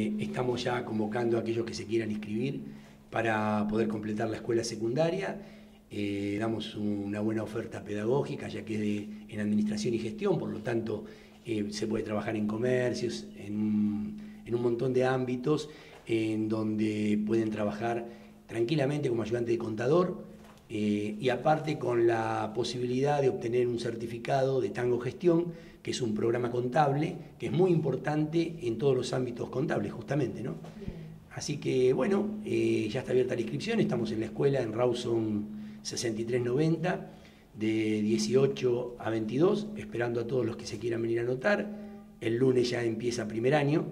Eh, estamos ya convocando a aquellos que se quieran inscribir para poder completar la escuela secundaria. Eh, damos una buena oferta pedagógica, ya que es en administración y gestión, por lo tanto eh, se puede trabajar en comercios, en, un montón de ámbitos en donde pueden trabajar tranquilamente como ayudante de contador y aparte con la posibilidad de obtener un certificado de Tango Gestión que es un programa contable que es muy importante en todos los ámbitos contables, justamente, ¿no? Así que, bueno, eh, ya está abierta la inscripción, estamos en la escuela en Rawson 6390, de 18 a 22, esperando a todos los que se quieran venir a anotar. El lunes ya empieza primer año,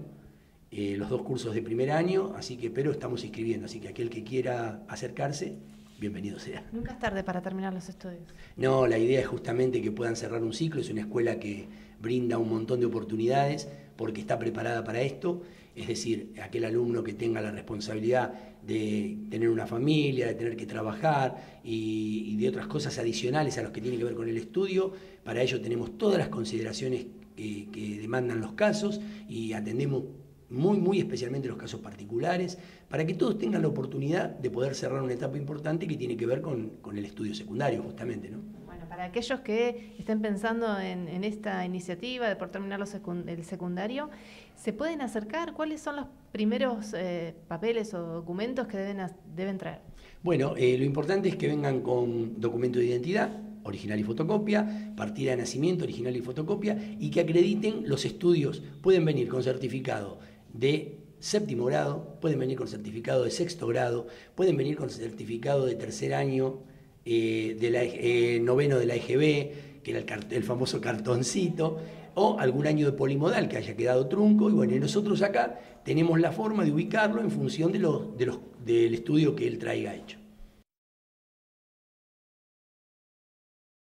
eh, los dos cursos de primer año, así que, pero estamos inscribiendo, así que aquel que quiera acercarse, bienvenido sea. Nunca es tarde para terminar los estudios. No, la idea es justamente que puedan cerrar un ciclo, es una escuela que brinda un montón de oportunidades porque está preparada para esto, es decir, aquel alumno que tenga la responsabilidad de tener una familia, de tener que trabajar y, de otras cosas adicionales a los que tiene que ver con el estudio, para ello tenemos todas las consideraciones que, que demandan los casos y atendemos muy, muy especialmente los casos particulares, para que todos tengan la oportunidad de poder cerrar una etapa importante que tiene que ver con, el estudio secundario, justamente. ¿no? Bueno, para aquellos que estén pensando en, esta iniciativa de por terminar el secundario, ¿se pueden acercar? ¿Cuáles son los primeros eh, papeles o documentos que deben, deben traer? Bueno, eh, lo importante es que vengan con documento de identidad, original y fotocopia, partida de nacimiento, original y fotocopia, y que acrediten los estudios. Pueden venir con certificado de séptimo grado, pueden venir con certificado de sexto grado, pueden venir con certificado de tercer año, eh, de la, eh, noveno de la EGB, que era el, famoso cartoncito, o algún año de polimodal que haya quedado trunco, y bueno, nosotros acá tenemos la forma de ubicarlo en función de los, del estudio que él traiga hecho.